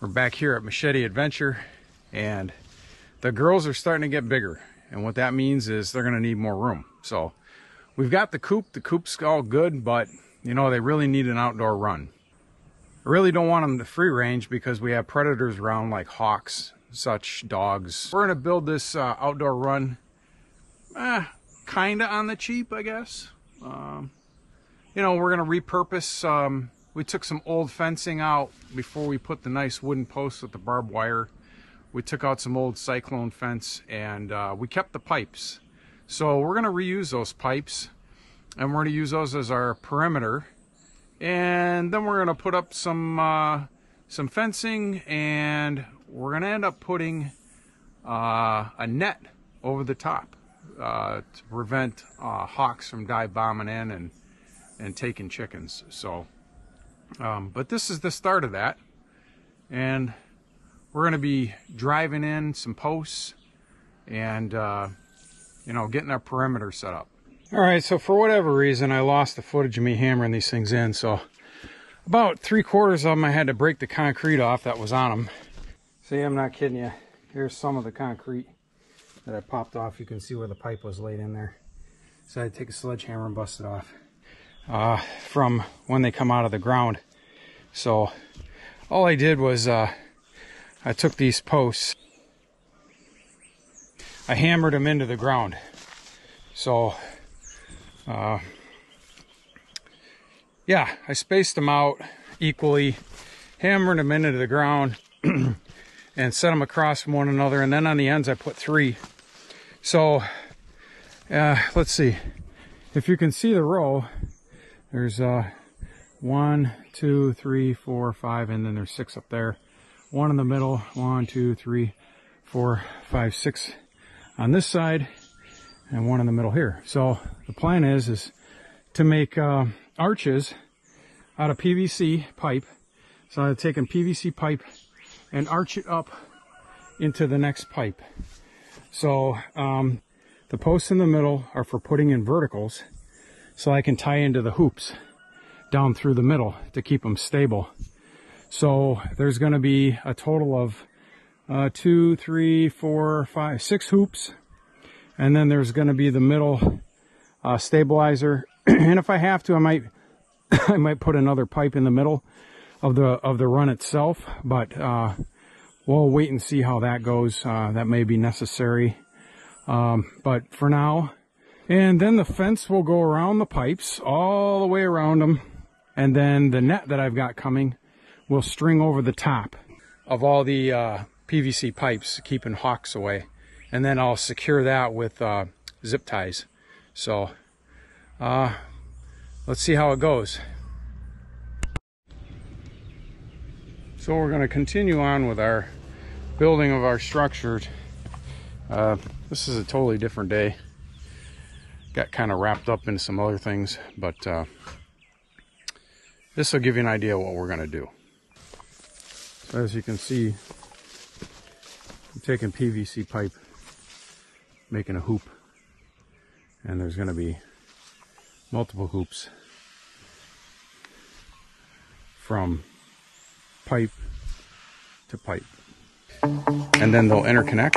We're back here at Machete Adventure and the girls are starting to get bigger. And what that means is they're gonna need more room. So we've got the coop, the coop's all good, but you know, they really need an outdoor run. I really don't want them to free range because we have predators around like hawks, such dogs. We're gonna build this uh, outdoor run eh, kinda on the cheap, I guess. Um, you know, we're gonna repurpose, um, we took some old fencing out before we put the nice wooden posts with the barbed wire. We took out some old cyclone fence and uh, we kept the pipes. So we're gonna reuse those pipes and we're gonna use those as our perimeter. And then we're gonna put up some uh, some fencing and we're gonna end up putting uh, a net over the top uh, to prevent uh, hawks from dive bombing in and and taking chickens. So, um, but this is the start of that, and we're going to be driving in some posts and uh, you know getting our perimeter set up. All right, so for whatever reason, I lost the footage of me hammering these things in. So about three quarters of them, I had to break the concrete off that was on them. See, I'm not kidding you. Here's some of the concrete that I popped off. You can see where the pipe was laid in there. So I had to take a sledgehammer and bust it off uh, from when they come out of the ground. So all I did was uh, I took these posts, I hammered them into the ground. So uh, yeah, I spaced them out equally, hammered them into the ground and set them across from one another. And then on the ends, I put three. So uh, let's see if you can see the row there's uh, one, two, three, four, five, and then there's six up there. One in the middle, one, two, three, four, five, six on this side, and one in the middle here. So the plan is, is to make uh, arches out of PVC pipe. So I've taken PVC pipe and arch it up into the next pipe. So um, the posts in the middle are for putting in verticals so I can tie into the hoops down through the middle to keep them stable. So there's going to be a total of uh, two, three, four, five, six hoops. And then there's going to be the middle uh, stabilizer. and if I have to, I might, I might put another pipe in the middle of the, of the run itself. But, uh, we'll wait and see how that goes. Uh, that may be necessary. Um, but for now, and then the fence will go around the pipes, all the way around them. And then the net that I've got coming will string over the top of all the uh, PVC pipes, keeping hawks away. And then I'll secure that with uh, zip ties. So uh, let's see how it goes. So we're going to continue on with our building of our structure. Uh, this is a totally different day got kind of wrapped up in some other things, but uh, this will give you an idea what we're going to do. So as you can see, I'm taking PVC pipe, making a hoop, and there's going to be multiple hoops from pipe to pipe. And then they'll interconnect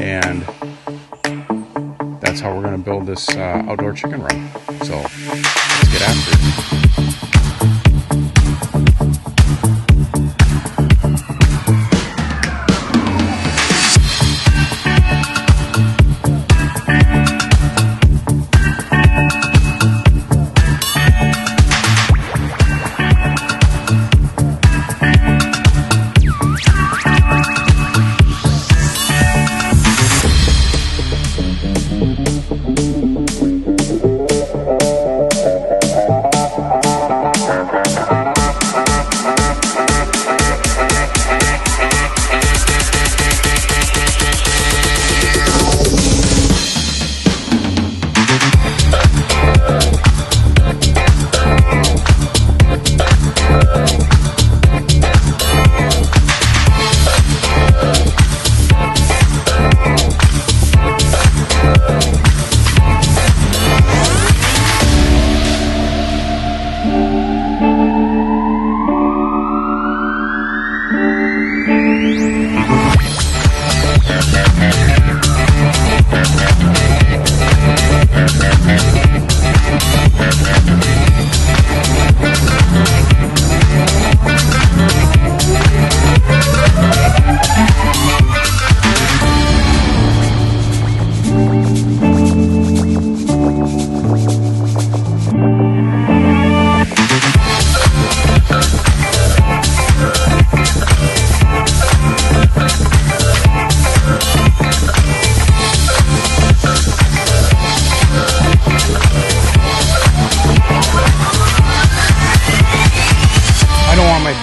and that's how we're going to build this uh, outdoor chicken run. So let's get after it.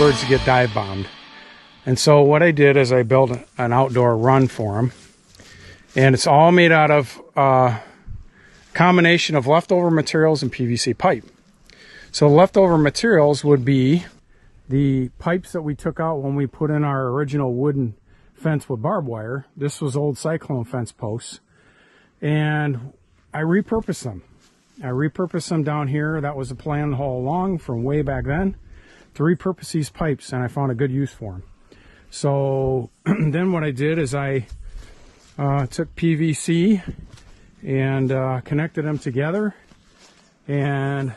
Birds to get dive bombed. And so what I did is I built an outdoor run for them. And it's all made out of a uh, combination of leftover materials and PVC pipe. So leftover materials would be the pipes that we took out when we put in our original wooden fence with barbed wire. This was old cyclone fence posts. And I repurposed them. I repurposed them down here. That was the plan all along from way back then to repurpose these pipes and I found a good use for them. So then what I did is I uh, took PVC and uh, connected them together and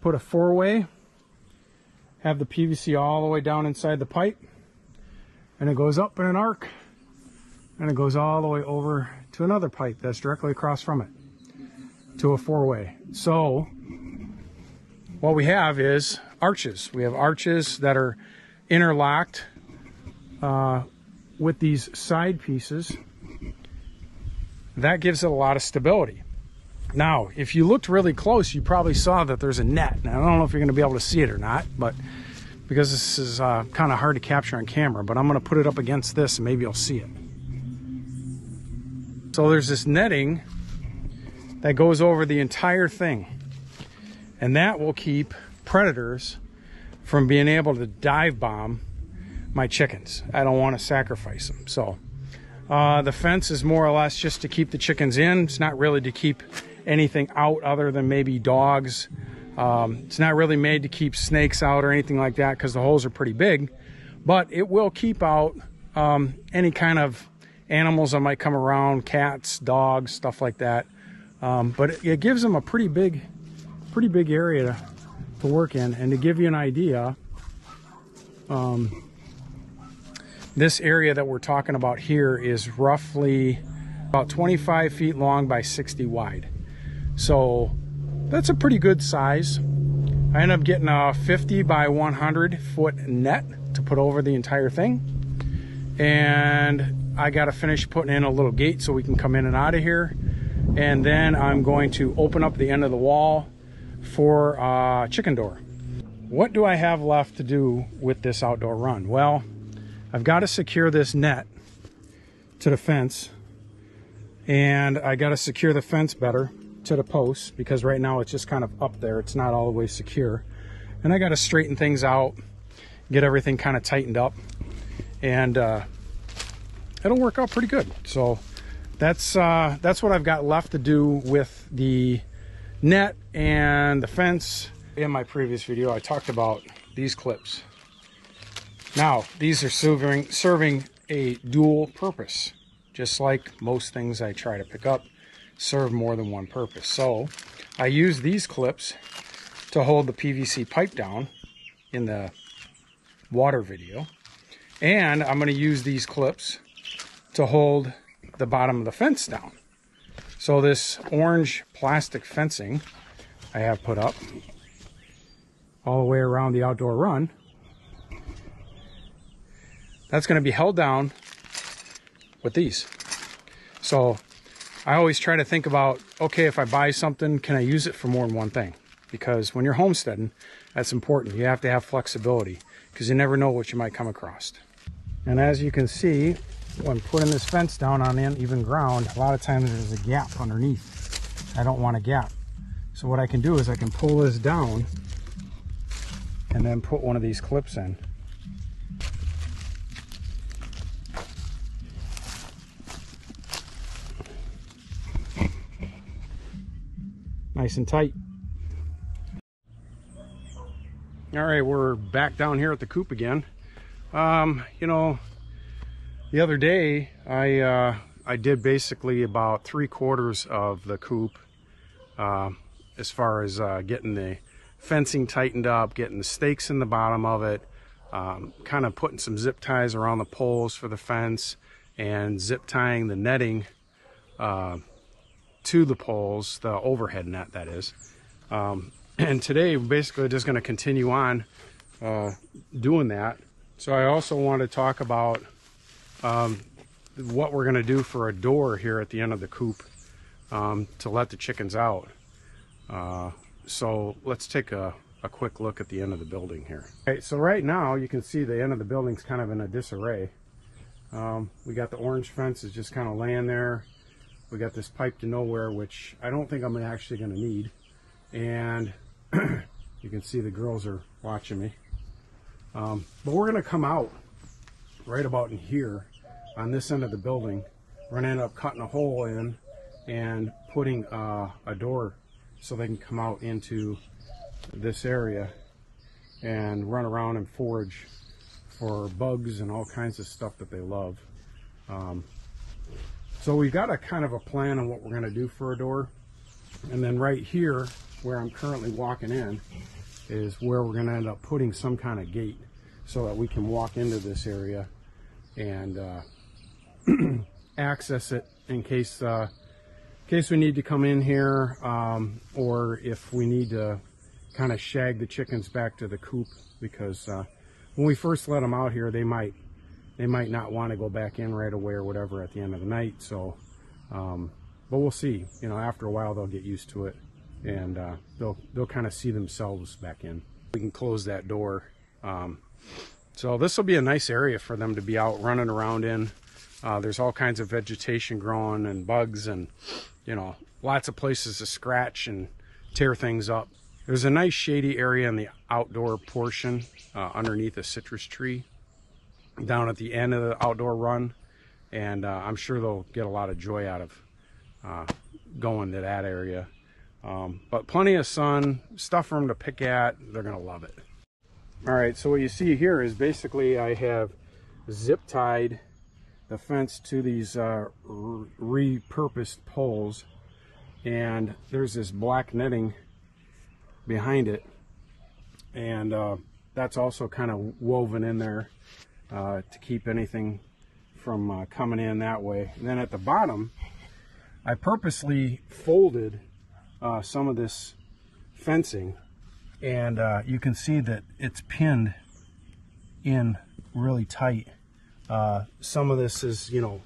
put a four-way, have the PVC all the way down inside the pipe and it goes up in an arc and it goes all the way over to another pipe that's directly across from it to a four-way. So what we have is arches. We have arches that are interlocked uh, with these side pieces. That gives it a lot of stability. Now, if you looked really close, you probably saw that there's a net. Now, I don't know if you're going to be able to see it or not, but because this is uh, kind of hard to capture on camera, but I'm going to put it up against this and maybe you'll see it. So there's this netting that goes over the entire thing. And that will keep predators from being able to dive bomb my chickens. I don't want to sacrifice them. So uh, the fence is more or less just to keep the chickens in. It's not really to keep anything out other than maybe dogs. Um, it's not really made to keep snakes out or anything like that because the holes are pretty big. But it will keep out um, any kind of animals that might come around, cats, dogs, stuff like that. Um, but it, it gives them a pretty big, pretty big area to, to work in. And to give you an idea, um, this area that we're talking about here is roughly about 25 feet long by 60 wide. So that's a pretty good size. I end up getting a 50 by 100 foot net to put over the entire thing. And I got to finish putting in a little gate so we can come in and out of here. And then I'm going to open up the end of the wall for a chicken door. What do I have left to do with this outdoor run? Well, I've got to secure this net to the fence and I got to secure the fence better to the posts because right now it's just kind of up there. It's not all the way secure. And I got to straighten things out, get everything kind of tightened up and uh, it'll work out pretty good. So that's uh, that's what I've got left to do with the net and the fence. In my previous video, I talked about these clips. Now, these are serving, serving a dual purpose, just like most things I try to pick up serve more than one purpose. So I use these clips to hold the PVC pipe down in the water video. And I'm going to use these clips to hold the bottom of the fence down. So this orange plastic fencing I have put up all the way around the outdoor run, that's going to be held down with these. So I always try to think about, okay, if I buy something, can I use it for more than one thing? Because when you're homesteading, that's important. You have to have flexibility because you never know what you might come across. And as you can see, when putting this fence down on uneven ground, a lot of times there's a gap underneath. I don't want a gap. So what I can do is I can pull this down and then put one of these clips in. Nice and tight. All right, we're back down here at the coop again. Um, you know, the other day I uh, I did basically about three quarters of the coop uh, as far as uh, getting the fencing tightened up, getting the stakes in the bottom of it, um, kind of putting some zip ties around the poles for the fence, and zip tying the netting uh, to the poles, the overhead net that is. Um, and today, we're basically, just going to continue on uh, doing that. So I also want to talk about um, what we're going to do for a door here at the end of the coop um, to let the chickens out. Uh, so let's take a, a quick look at the end of the building here. Okay, so right now you can see the end of the building's kind of in a disarray. Um, we got the orange fence is just kind of laying there. We got this pipe to nowhere, which I don't think I'm actually going to need. And you can see the girls are watching me. Um, but we're going to come out right about in here on this end of the building. We're to end up cutting a hole in and putting uh, a door so they can come out into this area and run around and forage for bugs and all kinds of stuff that they love. Um, so we've got a kind of a plan on what we're to do for a door. And then right here, where I'm currently walking in, is where we're to end up putting some kind of gate so that we can walk into this area and uh, access it in case uh, in case we need to come in here um, or if we need to kind of shag the chickens back to the coop because uh, when we first let them out here they might they might not want to go back in right away or whatever at the end of the night so um, but we'll see. You know after a while they'll get used to it and uh, they'll they'll kind of see themselves back in. We can close that door um, so this will be a nice area for them to be out running around in uh, there's all kinds of vegetation growing and bugs and you know, lots of places to scratch and tear things up. There's a nice shady area in the outdoor portion uh, underneath a citrus tree down at the end of the outdoor run. And uh, I'm sure they'll get a lot of joy out of uh, going to that area. Um, but plenty of sun, stuff for them to pick at. They're going to love it. All right, so what you see here is basically I have zip tied the fence to these uh, repurposed poles and there's this black netting behind it. And uh, that's also kind of woven in there uh, to keep anything from uh, coming in that way. And then at the bottom I purposely folded uh, some of this fencing. And uh, you can see that it's pinned in really tight uh, some of this is, you know,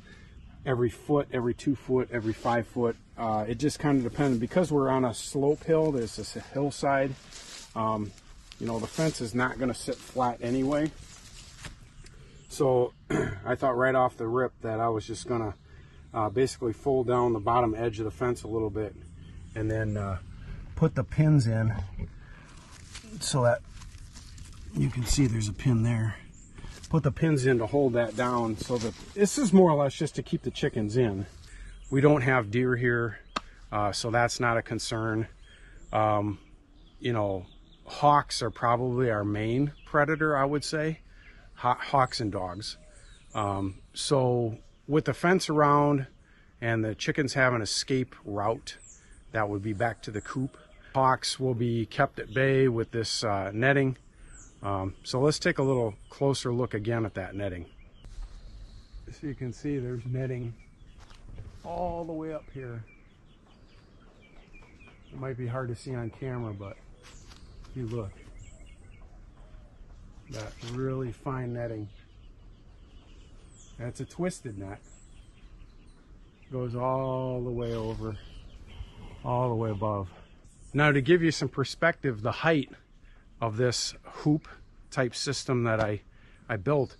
every foot, every two foot, every five foot. Uh, it just kind of depends. Because we're on a slope hill, there's this hillside, um, you know, the fence is not going to sit flat anyway. So I thought right off the rip that I was just going to uh, basically fold down the bottom edge of the fence a little bit and then uh, put the pins in so that you can see there's a pin there put the pins in to hold that down so that this is more or less just to keep the chickens in. We don't have deer here, uh, so that's not a concern. Um, you know, hawks are probably our main predator, I would say. hawks and dogs. Um, so with the fence around and the chickens have an escape route, that would be back to the coop. Hawks will be kept at bay with this uh, netting. Um, so let's take a little closer look again at that netting. So you can see there's netting all the way up here. It might be hard to see on camera, but if you look, that really fine netting. That's a twisted net. Goes all the way over, all the way above. Now to give you some perspective, the height of this hoop type system that I, I built,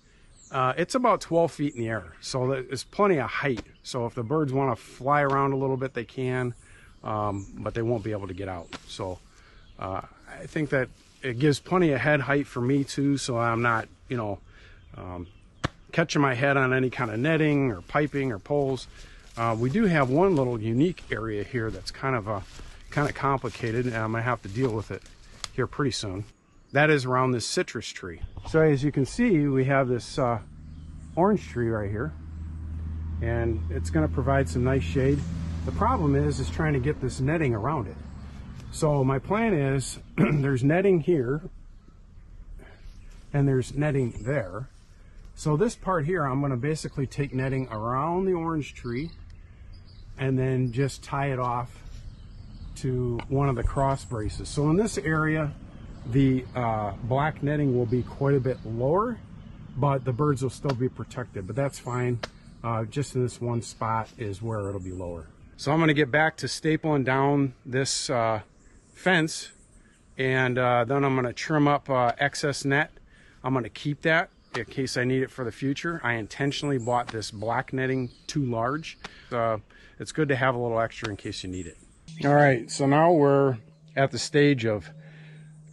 uh, it's about 12 feet in the air. So there's plenty of height. So if the birds want to fly around a little bit, they can, um, but they won't be able to get out. So uh, I think that it gives plenty of head height for me too. So I'm not, you know, um, catching my head on any kind of netting or piping or poles. Uh, we do have one little unique area here that's kind of a kind of complicated and I might have to deal with it here pretty soon. that is around this citrus tree. So as you can see, we have this uh, orange tree right here and it's going to provide some nice shade. The problem is, is trying to get this netting around it. So my plan is there's netting here and there's netting there. So this part here, I'm going to basically take netting around the orange tree and then just tie it off to one of the cross braces. So in this area, the uh, black netting will be quite a bit lower, but the birds will still be protected, but that's fine. Uh, just in this one spot is where it'll be lower. So I'm gonna get back to stapling down this uh, fence and uh, then I'm gonna trim up uh, excess net. I'm gonna keep that in case I need it for the future. I intentionally bought this black netting too large. Uh, it's good to have a little extra in case you need it. All right, so now we're at the stage of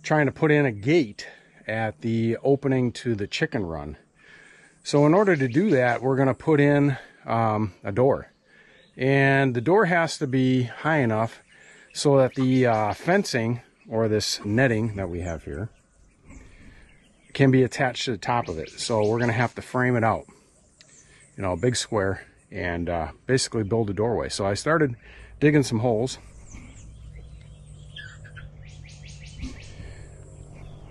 trying to put in a gate at the opening to the chicken run. So in order to do that, we're gonna put in um, a door. And the door has to be high enough so that the uh, fencing or this netting that we have here can be attached to the top of it. So we're gonna have to frame it out, you know, a big square and uh, basically build a doorway. So I started digging some holes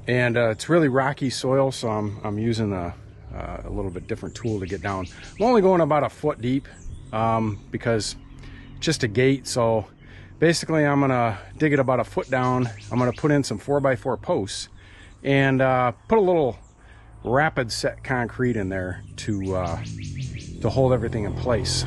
and uh, it's really rocky soil so I'm, I'm using a, uh, a little bit different tool to get down. I'm only going about a foot deep um, because just a gate so basically I'm gonna dig it about a foot down. I'm gonna put in some 4x4 posts and uh, put a little rapid set concrete in there to uh, to hold everything in place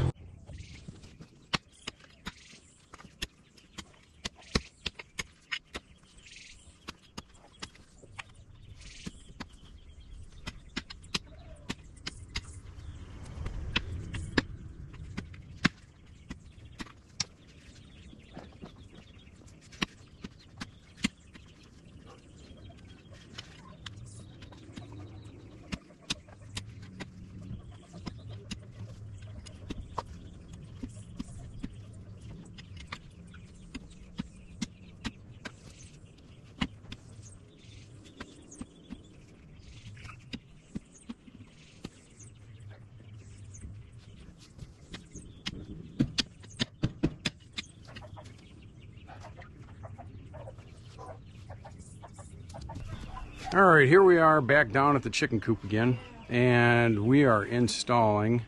All right, here we are back down at the chicken coop again, and we are installing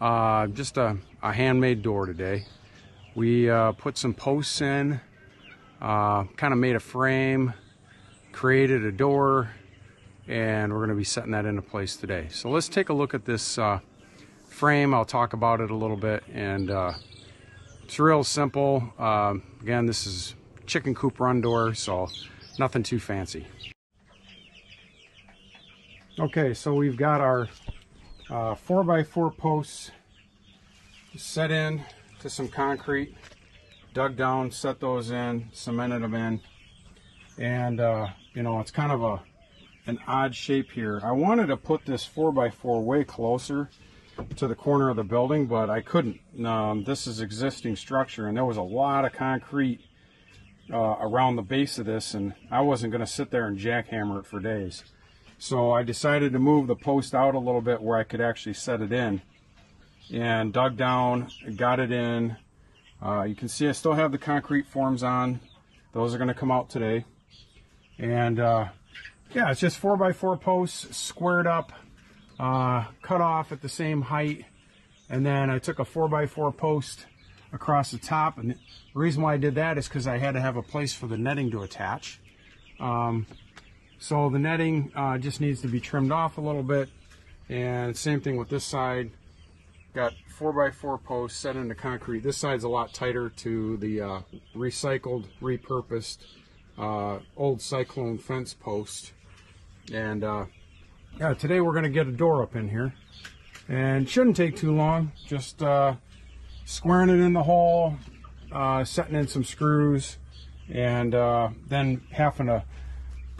uh, just a, a, handmade door today. We uh, put some posts in, uh, kind of made a frame, created a door, and we're going to be setting that into place today. So let's take a look at this uh, frame. I'll talk about it a little bit, and uh, it's real simple. Uh, again, this is chicken coop run door, so nothing too fancy. Okay, so we've got our uh, 4x4 posts set in to some concrete, dug down, set those in, cemented them in, and uh, you know, it's kind of a an odd shape here. I wanted to put this 4x4 way closer to the corner of the building, but I couldn't. Um, this is existing structure, and there was a lot of concrete uh, around the base of this, and I wasn't going to sit there and jackhammer it for days. So I decided to move the post out a little bit where I could actually set it in. And dug down, got it in. Uh, you can see I still have the concrete forms on. Those are going to come out today. And uh, yeah, it's just 4x4 posts squared up, uh, cut off at the same height. And then I took a 4x4 post across the top. And the reason why I did that is because I had to have a place for the netting to attach. Um, so the netting uh, just needs to be trimmed off a little bit. And same thing with this side. Got 4x4 posts set into concrete. This side's a lot tighter to the uh, recycled, repurposed uh, old cyclone fence post. And uh, yeah, today we're going to get a door up in here. And shouldn't take too long. Just uh, squaring it in the hole, uh, setting in some screws, and then having to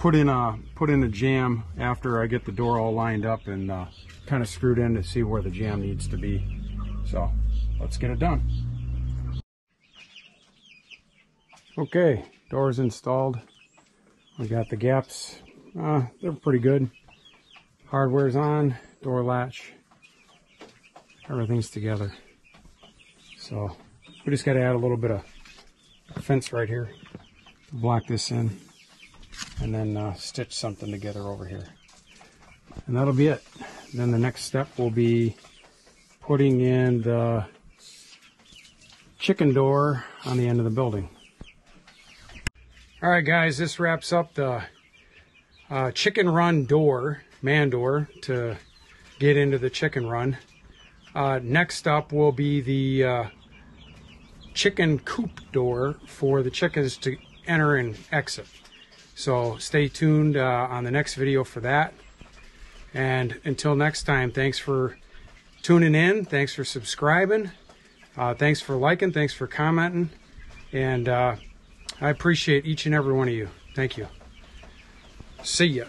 put in a put in a jamb after I get the door all lined up and uh, kind of screwed in to see where the jamb needs to be. So let's get it done. Okay, doors installed. We got the gaps. Uh, they're pretty good. Hardware's on, door latch. Everything's together. So we just got to add a little bit of fence right here to block this in and then uh, stitch something together over here. And that'll be it. Then the next step will be putting in the chicken door on the end of the building. All right, guys, this wraps up the uh, chicken run door, man door, to get into the chicken run. Uh, next up will be the uh, chicken coop door for the chickens to enter and exit. So stay tuned uh, on the next video for that. And until next time, thanks for tuning in. Thanks for subscribing. Uh, thanks for liking. Thanks for commenting. And uh, I appreciate each and every one of you. Thank you. See ya.